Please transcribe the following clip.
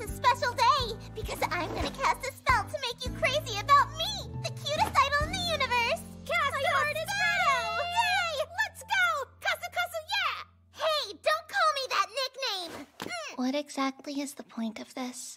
is a special day because I'm gonna cast a spell to make you crazy about me, the cutest idol in the universe. Cast My heart is ready! Yay! Let's go! Kasu Kasu, yeah! Hey, don't call me that nickname! Mm. What exactly is the point of this?